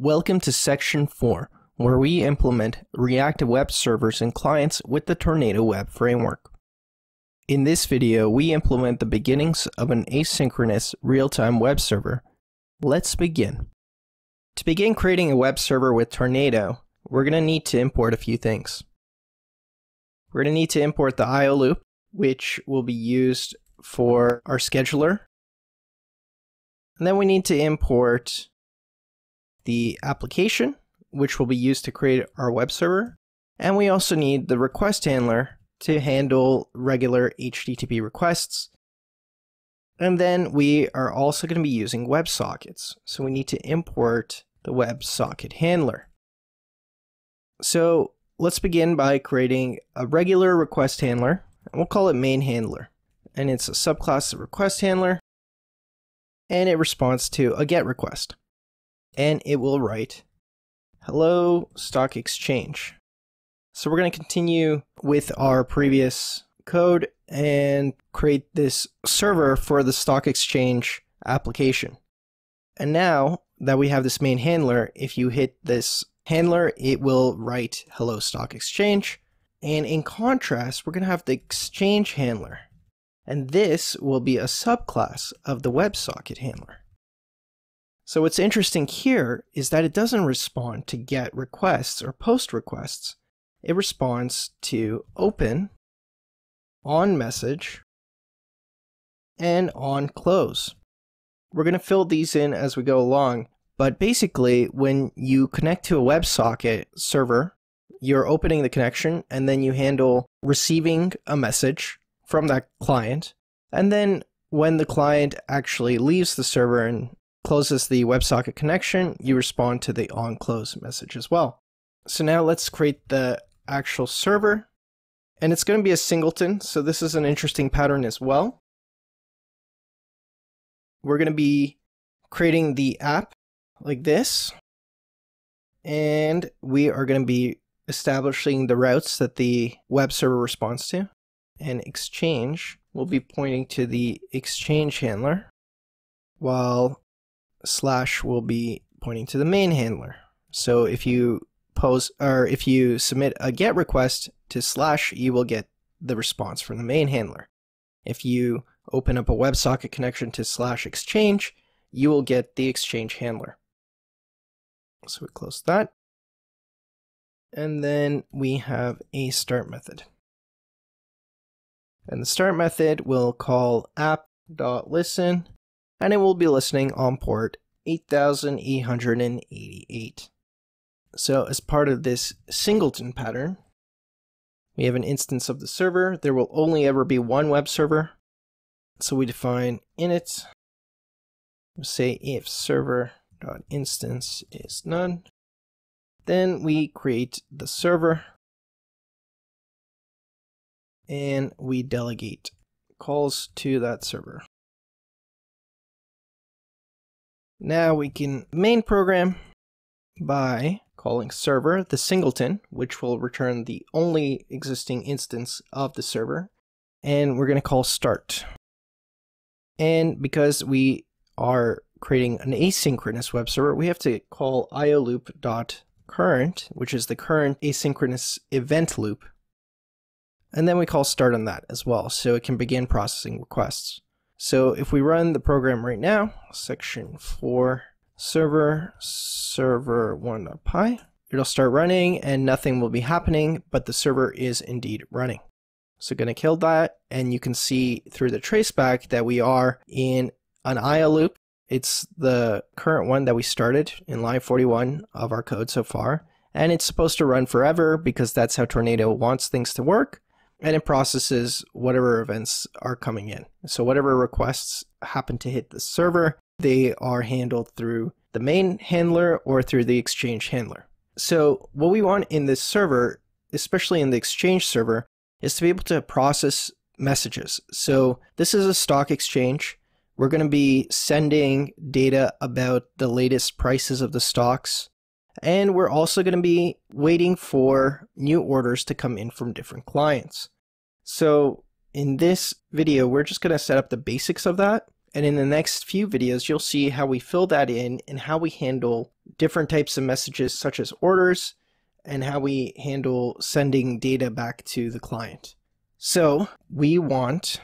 Welcome to section 4, where we implement reactive web servers and clients with the Tornado Web Framework. In this video, we implement the beginnings of an asynchronous real-time web server. Let's begin. To begin creating a web server with Tornado, we're going to need to import a few things. We're going to need to import the IO loop, which will be used for our scheduler. And then we need to import the application, which will be used to create our web server. And we also need the request handler to handle regular HTTP requests. And then we are also going to be using WebSockets. So we need to import the WebSocket handler. So let's begin by creating a regular request handler. And we'll call it main handler. And it's a subclass of request handler. And it responds to a GET request and it will write hello stock exchange. So we're going to continue with our previous code and create this server for the stock exchange application. And now that we have this main handler, if you hit this handler, it will write hello stock exchange. And in contrast, we're going to have the exchange handler. And this will be a subclass of the WebSocket handler. So what's interesting here is that it doesn't respond to GET requests or POST requests. It responds to open, on message, and on close. We're going to fill these in as we go along, but basically when you connect to a WebSocket server, you're opening the connection and then you handle receiving a message from that client. And then when the client actually leaves the server and closes the WebSocket connection, you respond to the onClose message as well. So now let's create the actual server. And it's going to be a singleton, so this is an interesting pattern as well. We're going to be creating the app like this. And we are going to be establishing the routes that the web server responds to. And exchange will be pointing to the exchange handler, while slash will be pointing to the main handler. So if you pose or if you submit a GET request to slash, you will get the response from the main handler. If you open up a WebSocket connection to slash exchange, you will get the exchange handler. So we close that. And then we have a start method. And the start method will call app.listen and it will be listening on port 8888. So as part of this singleton pattern, we have an instance of the server. There will only ever be one web server. So we define init, say if server.instance is none. Then we create the server and we delegate calls to that server. Now we can main program by calling server the singleton, which will return the only existing instance of the server. And we're going to call start. And because we are creating an asynchronous web server, we have to call ioloop.current, which is the current asynchronous event loop. And then we call start on that as well, so it can begin processing requests. So if we run the program right now, section 4 server server 1.py, it'll start running and nothing will be happening, but the server is indeed running. So going to kill that and you can see through the traceback that we are in an IO loop. It's the current one that we started in line 41 of our code so far. And it's supposed to run forever because that's how Tornado wants things to work and it processes whatever events are coming in. So whatever requests happen to hit the server, they are handled through the main handler or through the exchange handler. So what we want in this server, especially in the exchange server, is to be able to process messages. So this is a stock exchange. We're going to be sending data about the latest prices of the stocks. And we're also going to be waiting for new orders to come in from different clients. So in this video, we're just going to set up the basics of that. And in the next few videos, you'll see how we fill that in and how we handle different types of messages such as orders and how we handle sending data back to the client. So we want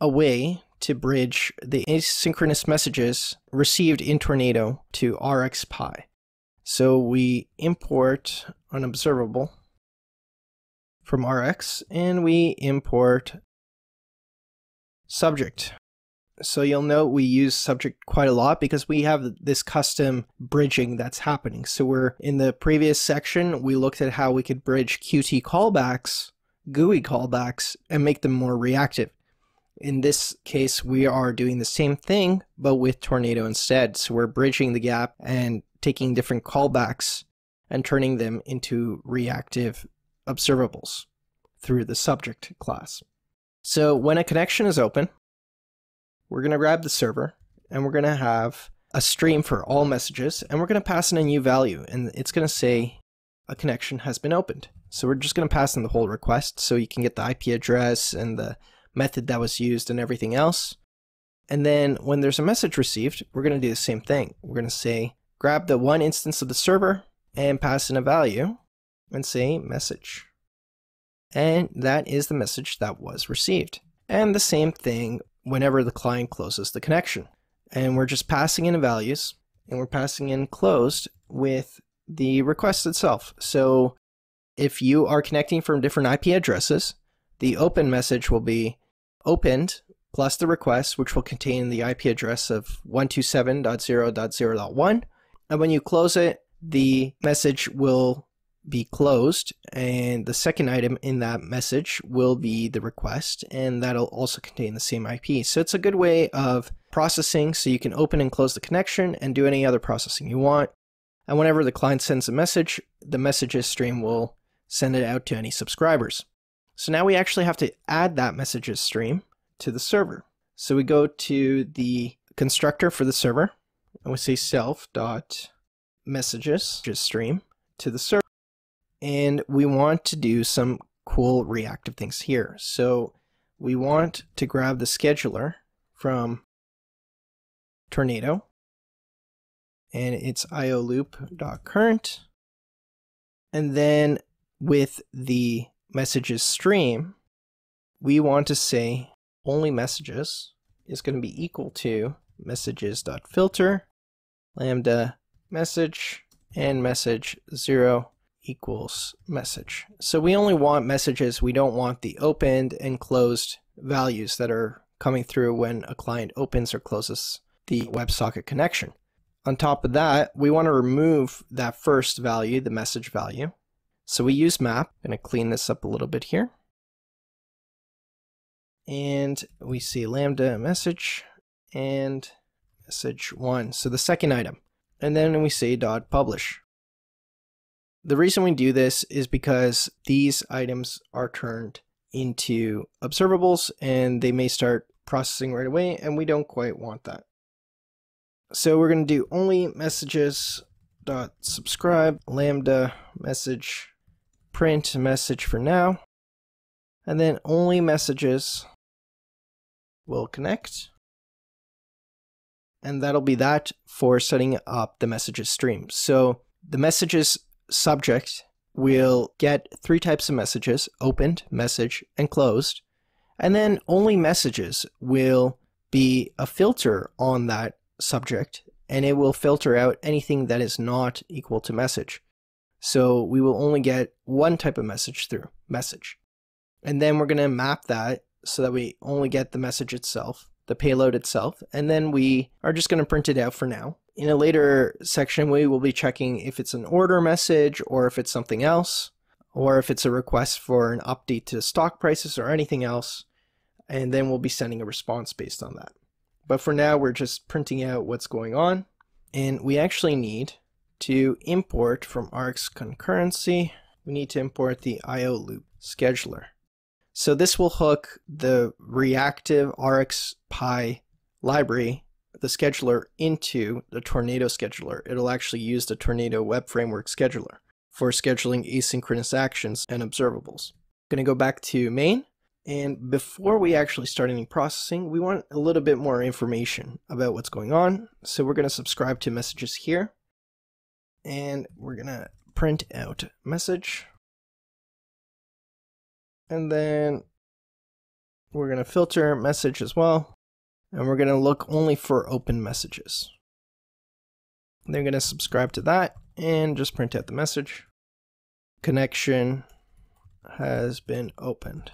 a way to bridge the asynchronous messages received in Tornado to RxPy. So we import an observable from Rx and we import subject. So you'll note we use subject quite a lot because we have this custom bridging that's happening. So we're in the previous section, we looked at how we could bridge Qt callbacks, GUI callbacks, and make them more reactive. In this case, we are doing the same thing, but with Tornado instead. So we're bridging the gap and taking different callbacks and turning them into reactive observables through the subject class. So when a connection is open, we're going to grab the server and we're going to have a stream for all messages and we're going to pass in a new value and it's going to say a connection has been opened. So we're just going to pass in the whole request so you can get the IP address and the method that was used and everything else. And then when there's a message received, we're going to do the same thing. We're going to say grab the one instance of the server and pass in a value and say message. And that is the message that was received. And the same thing whenever the client closes the connection. And we're just passing in values and we're passing in closed with the request itself. So if you are connecting from different IP addresses, the open message will be opened plus the request, which will contain the IP address of 127.0.0.1. And when you close it, the message will be closed and the second item in that message will be the request and that'll also contain the same IP. So it's a good way of processing so you can open and close the connection and do any other processing you want. And whenever the client sends a message, the messages stream will send it out to any subscribers. So now we actually have to add that messages stream to the server. So we go to the constructor for the server and we say self dot messages stream to the server and we want to do some cool reactive things here. So we want to grab the scheduler from Tornado and it's io ioloop.current. And then with the messages stream, we want to say only messages is going to be equal to messages.filter lambda message and message 0 equals message. So we only want messages. We don't want the opened and closed values that are coming through when a client opens or closes the WebSocket connection. On top of that, we want to remove that first value, the message value. So we use map. I'm going to clean this up a little bit here. And we see lambda message and message one. So the second item. And then we say dot publish. The reason we do this is because these items are turned into observables and they may start processing right away and we don't quite want that. So we're going to do only messages dot subscribe lambda message print message for now and then only messages will connect and that'll be that for setting up the messages stream. So the messages subject will get three types of messages, opened, message, and closed. And then only messages will be a filter on that subject, and it will filter out anything that is not equal to message. So we will only get one type of message through, message. And then we're going to map that so that we only get the message itself, the payload itself, and then we are just going to print it out for now. In a later section, we will be checking if it's an order message or if it's something else, or if it's a request for an update to stock prices or anything else, and then we'll be sending a response based on that. But for now, we're just printing out what's going on, and we actually need to import from Rx concurrency, we need to import the IO loop scheduler. So this will hook the reactive RxPy library the scheduler into the Tornado scheduler. It'll actually use the Tornado Web Framework scheduler for scheduling asynchronous actions and observables. I'm going to go back to main And before we actually start any processing, we want a little bit more information about what's going on. So we're going to subscribe to messages here. And we're going to print out message. And then we're going to filter message as well. And we're going to look only for open messages. They're going to subscribe to that and just print out the message. Connection has been opened.